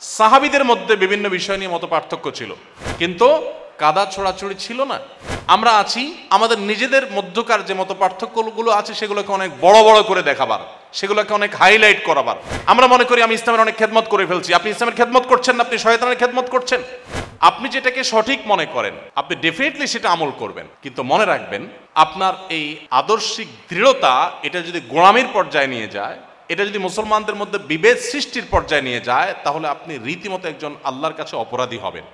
সাহাবিদের মধ্যে বিভিন্ন বিষয় নিয়ে মত পার্থক্য ছিল। কিন্তু কাদা ছোড়াছড়ি ছিল না। আমরা আছি আমাদের নিজেদের মধ্যকার যে মত পার্থক্যগুলো আছে, সেগুলোকে অনেক বড় বড় করে দেখাবার, সেগুলোকে অনেক হাইলাইট করাবার। আমরা মনে করি আমি ইসলামের অনেক খেদমত করে ফেলছি। আপনি ইসলামের খেদমত করছেন না, আপনি শয়তানের খেদমত করছেন। আপনি যেটাকে সঠিক মনে করেন, আপনি ডেফিনেটলি সেটা আমল করবেন। কিন্তু মনে রাখবেন, আপনার এই আদর্শিক দৃঢ়তা, এটা যদি গোড়ামির পর্যায়ে নিয়ে যায় এটা যদি মুসলমানদের মধ্যে বিভেদ সৃষ্টির পর্যায়ে নিয়ে যায়, তাহলে আপনি রীতিমতো একজন আল্লাহর কাছে অপরাধী হবেন।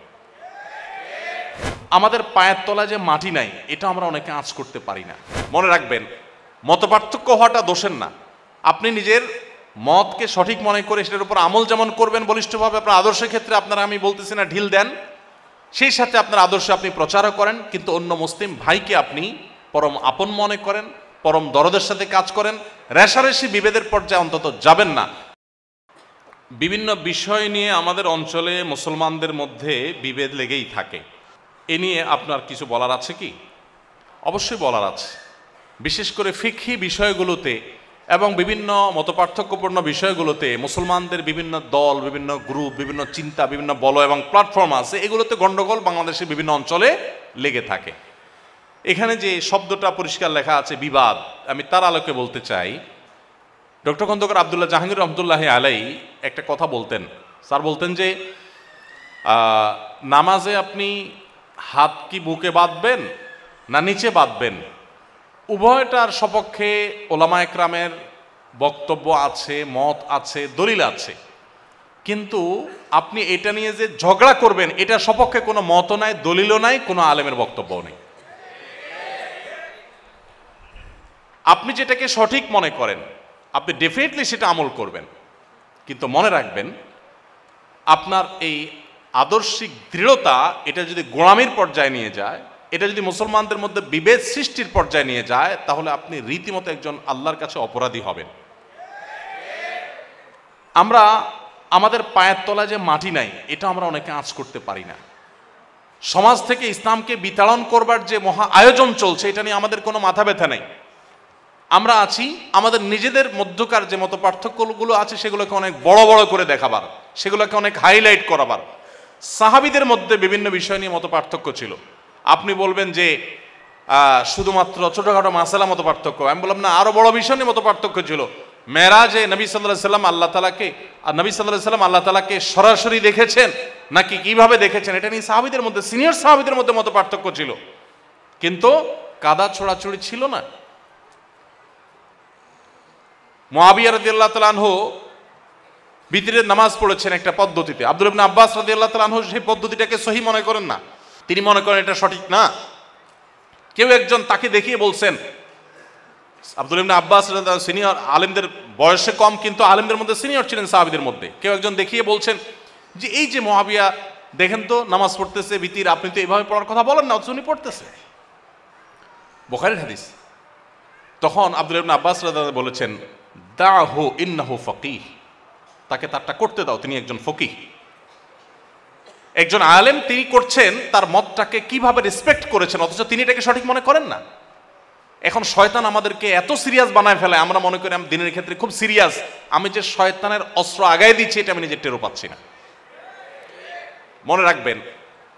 আমাদের পায়ের তলায় যে মাটি নাই, এটা আমরা অনেকে আঁচ করতে পারি না। মনে রাখবেন, মতপার্থক্য হওয়াটা দোষের না। আপনি নিজের মতকে সঠিক মনে করে সেটার উপর আমল যেমন করবেন বলিষ্ঠভাবে, আপনার আদর্শের ক্ষেত্রে আপনারা আমি বলতেছি না ঢিল দেন। সেই সাথে আপনার আদর্শ আপনি প্রচারও করেন, কিন্তু অন্য মুসলিম ভাইকে আপনি পরম আপন মনে করেন। পরম দরদের সাথে কাজ করেন, রেশারেশি বিভেদের পর্যায়ে অন্তত যাবেন না। বিভিন্ন বিষয় নিয়ে আমাদের অঞ্চলে মুসলমানদের মধ্যে বিভেদ লেগেই থাকে। এ নিয়ে আপনার কিছু বলার আছে কি? অবশ্যই বলার আছে। বিশেষ করে ফিকহি বিষয়গুলোতে এবং বিভিন্ন মতপার্থক্যপূর্ণ বিষয়গুলোতে মুসলমানদের বিভিন্ন দল, বিভিন্ন গ্রুপ, বিভিন্ন চিন্তা, বিভিন্ন বল এবং প্ল্যাটফর্ম আছে, এগুলোতে গণ্ডগোল বাংলাদেশের বিভিন্ন অঞ্চলে লেগে থাকে। এখানে যে শব্দটা পরিষ্কার লেখা আছে, বিবাদ, আমি তার আলোকে বলতে চাই। ডক্টর খন্দকার আবদুল্লাহ জাহাঙ্গীর রহমতুল্লাহ আলাই একটা কথা বলতেন। স্যার বলতেন যে নামাজে আপনি হাত কি বুকে বাঁধবেন না নিচে বাঁধবেন? উভয়টার সপক্ষে ওলামা একরামের বক্তব্য আছে, মত আছে, দলিল আছে। কিন্তু আপনি এটা নিয়ে যে ঝগড়া করবেন, এটার সপক্ষে কোনো মতও নাই, দলিলও নাই, কোনো আলেমের বক্তব্যও নেই। আপনি যেটাকে সঠিক মনে করেন, আপনি ডেফিনেটলি সেটা আমল করবেন। কিন্তু মনে রাখবেন, আপনার এই আদর্শিক দৃঢ়তা, এটা যদি গোড়ামির পর্যায়ে নিয়ে যায়, এটা যদি মুসলমানদের মধ্যে বিভেদ সৃষ্টির পর্যায়ে নিয়ে যায়, তাহলে আপনি রীতিমতো একজন আল্লাহর কাছে অপরাধী হবেন। আমরা, আমাদের পায়ের তলায় যে মাটি নাই, এটা আমরা অনেকে আঁচ করতে পারি না। সমাজ থেকে ইসলামকে বিতাড়ন করবার যে মহা আয়োজন চলছে, এটা নিয়ে আমাদের কোনো মাথা ব্যথা নেই। আমরা আছি, আমাদের নিজেদের মধ্যকার যে মতো পার্থক্যগুলো আছে, সেগুলোকে অনেক বড় বড় করে দেখাবার, সেগুলোকে অনেক হাইলাইট করাবার। সাহাবিদের মধ্যে বিভিন্ন বিষয় নিয়ে মতো পার্থক্য ছিল। আপনি বলবেন যে শুধুমাত্র ছোটখাটো মাসালা মতো পার্থক্য। আমি বললাম, না, আরও বড় বিষয় নিয়ে মতো পার্থক্য ছিল। মেরাজে নবী সাল্লাহ সাল্লাম আল্লাহ তালাকে আর নবী সাল্লাহ সাল্লাম আল্লাহ তালাকে সরাসরি দেখেছেন, নাকি কীভাবে দেখেছেন? এটা নিয়ে সাহাবিদের মধ্যে, সিনিয়র সাহাবিদের মধ্যে মতো পার্থক্য ছিল। কিন্তু কাদা ছোড়াছড়ি ছিল না। মোয়াবিয়া রাদি আল্লাহ তালানহ নামাজ পড়েছেন একটা পদ্ধতিতে। আব্দুল ইবনে আব্বাস রাদি আল্লাহ তালানহ সেই পদ্ধতিটাকে সহি মনে করেন না। তিনি মনে করেন এটা সঠিক না। কেউ একজন তাকে দেখিয়ে বলছেন, আব্দুল ইবনে আব্বাস সিনিয়র আলেমদের বয়সে কম, কিন্তু আলেমদের মধ্যে সিনিয়র ছিলেন সাহাবিদের মধ্যে। কেউ একজন দেখিয়ে বলছেন যে এই যে মহাবিয়া দেখেন তো নামাজ পড়তেছে, বিতির, আপনি তো এইভাবে পড়ার কথা বলেন না উনি পড়তেছে। বোখারের হাদিস। তখন আব্দুল ইবনে আব্বাস বলেছেন দাহু ইন্নাহু ফকিহ। তাকে তারটা করতে দাও, তিনি একজন ফকিহ। একজন আলেম তিনি করছেন, তার মতটাকে কীভাবে রেসপেক্ট করেছেন, অথচ তিনি এটাকে সঠিক মনে করেন না। এখন শয়তান আমাদেরকে এত সিরিয়াস বানায় ফেলে, আমরা মনে করি আমি দিনের ক্ষেত্রে খুব সিরিয়াস আমি যে শয়তানের অস্ত্র আগায় দিচ্ছি, এটা আমি নিজের টেরো পাচ্ছি না। মনে রাখবেন,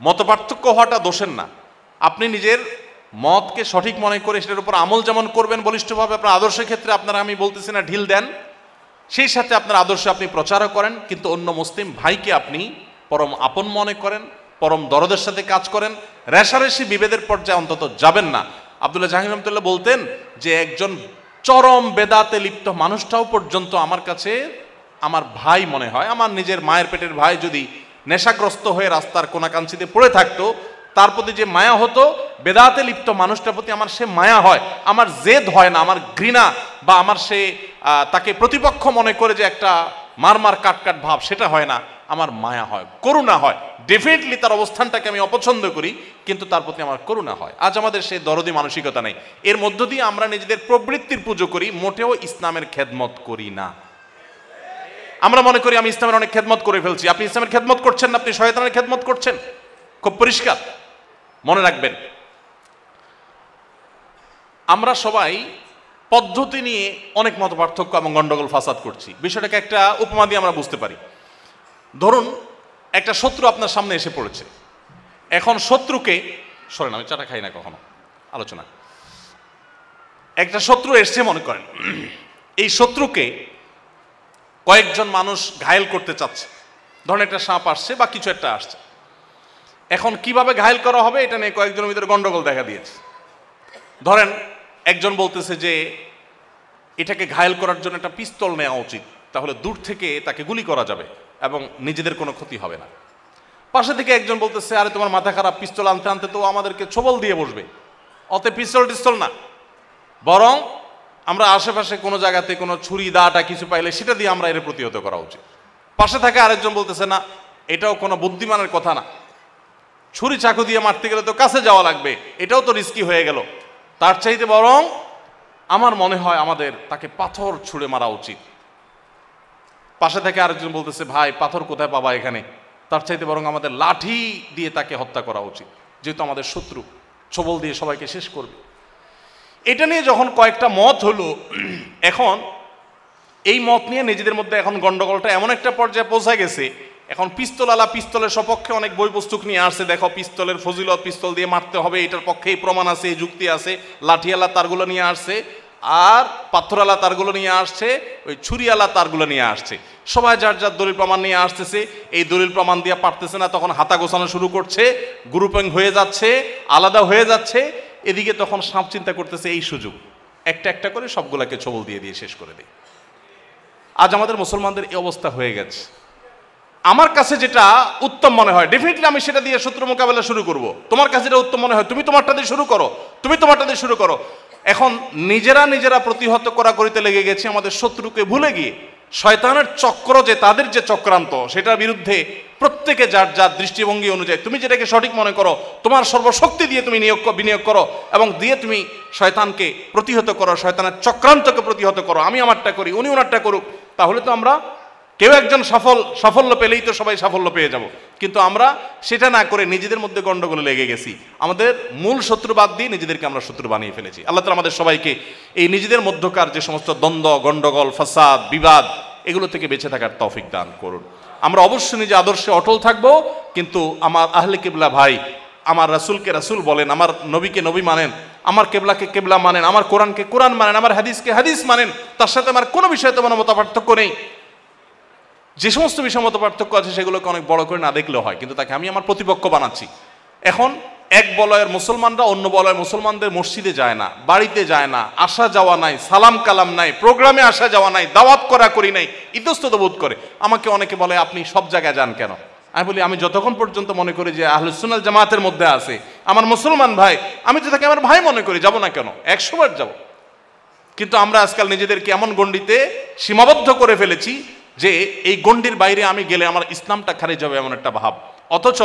মতপার্থক্য হওয়াটা দোষের না। আপনি নিজের মতকে সঠিক মনে করে সেটার উপর আমল যেমন করবেন বলিষ্ঠভাবে আপনার আদর্শের ক্ষেত্রে আপনারা আমি বলতেছি না ঢিল দেন, সেই সাথে আপনার আদর্শ আপনি প্রচারও করেন, কিন্তু অন্য মুসলিম ভাইকে আপনি পরম আপন মনে করেন, পরম দরদের সাথে কাজ করেন, রেশারেশি বিভেদের পর্যায়ে অন্তত যাবেন না। আবদুল্লাহ জাহির রহমতুল্লাহ বলতেন যে একজন চরম বেদাতে লিপ্ত মানুষটাও পর্যন্ত আমার কাছে আমার ভাই মনে হয়, আমার নিজের মায়ের পেটের ভাই যদি নেশাগ্রস্ত হয়ে রাস্তার কোনাকাঞ্চিতে পড়ে থাকতো তার প্রতি যে মায়া হতো, বেদাতে লিপ্ত মানুষটার প্রতি আমার সে মায়া হয়, আমার জেদ হয় না, আমার ঘৃণা বা আমার সে তাকে প্রতিপক্ষ মনে করে যে একটা মারমার মার কাট কাট ভাব, সেটা হয় না, আমার মায়া হয়, করুণা হয়। ডেফিনেটলি তার অবস্থানটাকে আমি অপছন্দ করি, কিন্তু তার প্রতি আমার করুণা হয়। আজ আমাদের সেই দরদি মানসিকতা নেই। এর মধ্য দিয়ে আমরা নিজেদের প্রবৃত্তির পুজো করি, মোটেও ইসলামের খেদমত করি না। আমরা মনে করি আমি ইসলামের অনেক খেদমত করে ফেলছি। আপনি ইসলামের খেদমত করছেন না, আপনি শয়তানের খেদমত করছেন? খুব পরিষ্কার। মনে রাখবেন। আমরা সবাই পদ্ধতি নিয়ে অনেক মত পার্থক্য এবং গন্ডগোল ফাসাদ করছি। বিষয়টাকে একটা উপমা দিয়ে আমরা বুঝতে পারি। ধরুন, একটা শত্রু আপনার সামনে এসে পড়েছে। এখন শত্রুকে, সরেন, আমি চাটা খাই না কখনো, আলোচনা। একটা শত্রু এসছে মনে করেন। এই শত্রুকে কয়েকজন মানুষ ঘায়েল করতে চাচ্ছে। ধরেন একটা সাপ আসছে বা কিছু একটা আসছে। এখন কীভাবে ঘায়েল করা হবে, এটা নিয়ে কয়েকজনের ভিতরে গন্ডগোল দেখা দিয়েছে। ধরেন, একজন বলতেছে যে, এটাকে ঘায়েল করার জন্য একটা পিস্তল নেওয়া উচিত, তাহলে দূর থেকে তাকে গুলি করা যাবে এবং নিজেদের কোনো ক্ষতি হবে না। পাশে থেকে একজন বলতেছে, আরে, তোমার মাথা খারাপ, পিস্তল আনতে আনতে তো আমাদেরকে ছবল দিয়ে বসবে। অতে পিস্তল টিস্তল না। বরং আমরা আশেপাশে কোনো জায়গাতে কোনো ছুরি, দাটা কিছু পাইলে সেটা দিয়ে আমরা এর প্রতিহত করা উচিত। পাশে থাকে আরেকজন বলতেছে, না, এটাও কোনো বুদ্ধিমানের কথা না। ছুরি চাকু দিয়ে মারতে গেলে তো কাছে যাওয়া লাগবে। এটাও তো রিস্কি হয়ে গেল। তার চাইতে বরং আমার মনে হয় আমাদের তাকে পাথর ছুঁড়ে মারা উচিত। পাশে থেকে আরেকজন বলতেছে, ভাই, পাথর কোথায় পাবা এখানে? তার চাইতে বরং আমাদের লাঠি দিয়ে তাকে হত্যা করা উচিত। যেহেতু আমাদের শত্রু, ছবল দিয়ে সবাইকে শেষ করবে। এটা নিয়ে যখন কয়েকটা মত হলো, এখন এই মত নিয়ে নিজেদের মধ্যে এখন গন্ডগোলটা এমন একটা পর্যায়ে পৌঁছা গেছে এখন পিস্তল আলা পিস্তলের সপক্ষে অনেক বই পুস্তক নিয়ে আসছে। দেখো, পিস্তলের ফজিলত, পিস্তল দিয়ে মারতে হবে, এটার পক্ষেই প্রমাণ আছে যুক্তি আছে। লাঠিয়ালা তারগুলো নিয়ে আসছে, আর পাথরালা তারগুলো নিয়ে আসছে, ওই ছুরিয়ালা তারগুলো নিয়ে আসছে। সবাই যার যার দলিল প্রমাণ নিয়ে আসতেছে, এই দলিল প্রমাণ দিয়ে পারতেছে না, তখন হাতা গোছানো শুরু করছে গ্রুপিং হয়ে যাচ্ছে, আলাদা হয়ে যাচ্ছে। এদিকে তখন সাপ চিন্তা করতেছে, এই সুযোগ। একটা একটা করে সবগুলাকে ছবল দিয়ে দিয়ে শেষ করে দেয়। আজ আমাদের মুসলমানদের এই অবস্থা হয়ে গেছে। আমার কাছে যেটা উত্তম মনে হয় ডেফিনেটলি আমি সেটা দিয়ে শত্রু মোকাবেলা শুরু করব। তোমার কাছে যেটা উত্তম মনে হয়, তুমি তোমারটা দিয়ে শুরু করো। তুমি তোমারটা দিয়ে শুরু করো। এখন নিজেরা নিজেরা প্রতিহত করা করিতে লেগে গেছে, আমাদের শত্রুকে ভুলে গিয়ে। শয়তানের চক্র যে, তাদের যে চক্রান্ত, সেটার বিরুদ্ধে প্রত্যেকে যার যার দৃষ্টিভঙ্গি অনুযায়ী, তুমি যেটাকে সঠিক মনে করো, তোমার সর্বশক্তি দিয়ে তুমি নিয়োগ বিনিয়োগ করো এবং দিয়ে তুমি শয়তানকে প্রতিহত করো, শয়তানের চক্রান্তকে প্রতিহত করো। আমি আমারটা করি, উনি ওনারটা করুক। তাহলে তো আমরা কেউ একজন সফল, সাফল্য পেলেই তো সবাই সাফল্য পেয়ে যাব। কিন্তু আমরা সেটা না করে নিজেদের মধ্যে গন্ডগোলে লেগে গেছি। আমাদের মূল শত্রু বাদ দিয়ে নিজেদেরকে আমরা শত্রু বানিয়ে ফেলেছি। আল্লাহ তালা আমাদের সবাইকে এই নিজেদের মধ্যকার যে সমস্ত দ্বন্দ্ব গণ্ডগোল ফাসাদ, বিবাদ, এগুলো থেকে বেঁচে থাকার তৌফিক দান করুন। আমরা অবশ্যই নিজে আদর্শে অটল থাকব, কিন্তু আমার আহলে কেবলা ভাই, আমার রাসুলকে রাসুল বলেন, আমার নবীকে নবী মানেন, আমার কেবলাকে কেবলা মানেন, আমার কোরআনকে কোরআন মানেন, আমার হাদিসকে হাদিস মানেন, তার সাথে আমার কোনো বিষয়ে তেমন মত পার্থক্য নেই। যে সমস্ত বিষয় মতো পার্থক্য আছে, সেগুলোকে অনেক বড় করে না দেখলেও হয়, কিন্তু তাকে আমি আমার প্রতিপক্ষ বানাচ্ছি। এখন এক বলয়ের মুসলমানরা অন্য বলয়ের মুসলমানদের মসজিদে যায় না, বাড়িতে যায় না, আসা যাওয়া নাই, সালাম কালাম নাই, প্রোগ্রামে আসা যাওয়া নাই, দাওয়াত করা করি নাই, ইতস্তত বোধ করে। আমাকে অনেকে বলে, আপনি সব জায়গায় যান কেন? আমি বলি, আমি যতক্ষণ পর্যন্ত মনে করি যে আহলুসুনাল জামাতের মধ্যে আছে, আমার মুসলমান ভাই, আমি তো তাকে আমার ভাই মনে করি, যাব না কেন? একশো বার যাব। কিন্তু আমরা আজকাল নিজেদেরকে এমন গণ্ডিতে সীমাবদ্ধ করে ফেলেছি যে এই গণ্ডির বাইরে আমি গেলে আমার ইসলামটা খারিজ হবে এমন একটা ভাব। অথচ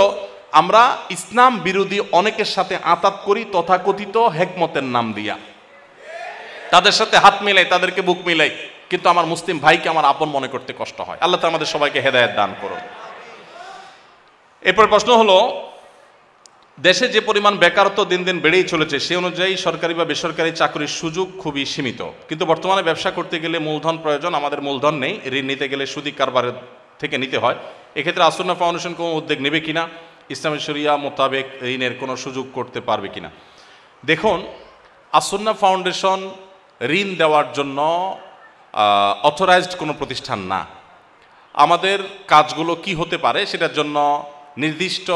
আমরা ইসলাম বিরোধী অনেকের সাথে আতাত করি, তথাকথিত হেকমতের নাম দিয়া। তাদের সাথে হাত মিলাই, তাদেরকে বুক মিলাই। কিন্তু আমার মুসলিম ভাইকে আমার আপন মনে করতে কষ্ট হয়। আল্লাহ তো আমাদের সবাইকে হেদায়ত দান করুন। এরপর প্রশ্ন হলো দেশে যে পরিমাণ বেকারত্ব দিন দিন বেড়েই চলেছে, সে অনুযায়ী সরকারি বা বেসরকারি চাকরির সুযোগ খুবই সীমিত। কিন্তু বর্তমানে ব্যবসা করতে গেলে মূলধন প্রয়োজন, আমাদের মূলধন নেই। ঋণ নিতে গেলে সুদী কারবারের থেকে নিতে হয়। এক্ষেত্রে আসন্না ফাউন্ডেশন কোনো উদ্যোগ নেবে কিনা, ইসলামী শরিয়া মোতাবেক ঋণের কোনো সুযোগ করতে পারবে কিনা। দেখুন, আসন্না ফাউন্ডেশন ঋণ দেওয়ার জন্য অথরাইজড কোনো প্রতিষ্ঠান না। আমাদের কাজগুলো কি হতে পারে, সেটার জন্য নির্দিষ্ট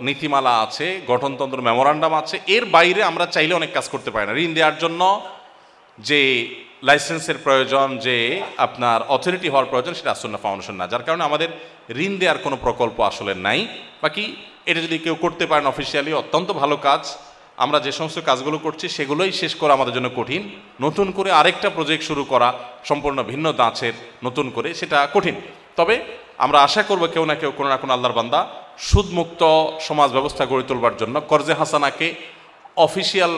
নীতিমালা আছে, গঠনতন্ত্র মেমোরান্ডাম আছে। এর বাইরে আমরা চাইলে অনেক কাজ করতে পারি না। ঋণ দেওয়ার জন্য যে লাইসেন্সের প্রয়োজন, যে আপনার অথরিটি হওয়ার প্রয়োজন, সেটা আসন্ন ফাউন্ডেশন না। যার কারণে আমাদের ঋণ দেওয়ার কোনো প্রকল্প আসলে নাই। বাকি এটা যদি কেউ করতে পারেন অফিসিয়ালি অত্যন্ত ভালো কাজ। আমরা যে সমস্ত কাজগুলো করছি, সেগুলোই শেষ করা আমাদের জন্য কঠিন। নতুন করে আরেকটা প্রজেক্ট শুরু করা সম্পূর্ণ ভিন্ন দাঁচের নতুন করে, সেটা কঠিন। তবে আমরা আশা করব কেউ না কেউ কোনো না কোনো আল্লাহর বান্দা সুদমুক্ত সমাজ ব্যবস্থা গড়ে তোলবার জন্য করজে হাসানাকে অফিসিয়াল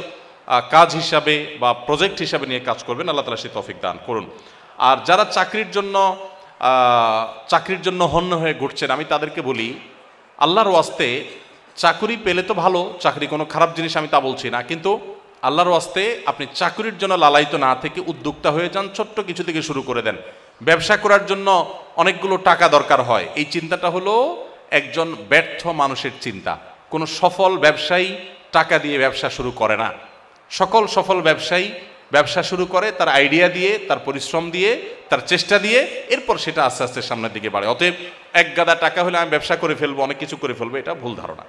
কাজ হিসাবে বা প্রজেক্ট হিসাবে নিয়ে কাজ করবেন, আল্লাহ তালা সে তফিক দান করুন। আর যারা চাকরির জন্য চাকরির জন্য হন্য হয়ে ঘুরছেন, আমি তাদেরকে বলি, আল্লাহর ওয়াস্তে চাকরি পেলে তো ভালো, চাকরি কোনো খারাপ জিনিস আমি তা বলছি না, কিন্তু আল্লাহর ওয়াস্তে আপনি চাকরির জন্য লালায়িত না থেকে উদ্যোক্তা হয়ে যান, ছোট্ট কিছু থেকে শুরু করে দেন। ব্যবসা করার জন্য অনেকগুলো টাকা দরকার হয়। এই চিন্তাটা হলো একজন ব্যর্থ মানুষের চিন্তা। কোনো সফল ব্যবসায়ী টাকা দিয়ে ব্যবসা শুরু করে না। সকল সফল ব্যবসায়ী ব্যবসা শুরু করে, তার আইডিয়া দিয়ে, তার পরিশ্রম দিয়ে, তার চেষ্টা দিয়ে, এরপর সেটা আস্তে আস্তে সামনের দিকে বাড়ে। অতএব এক গাদা টাকা হলে আমি ব্যবসা করে ফেলব, অনেক কিছু করে ফেলব, এটা ভুল ধারণা।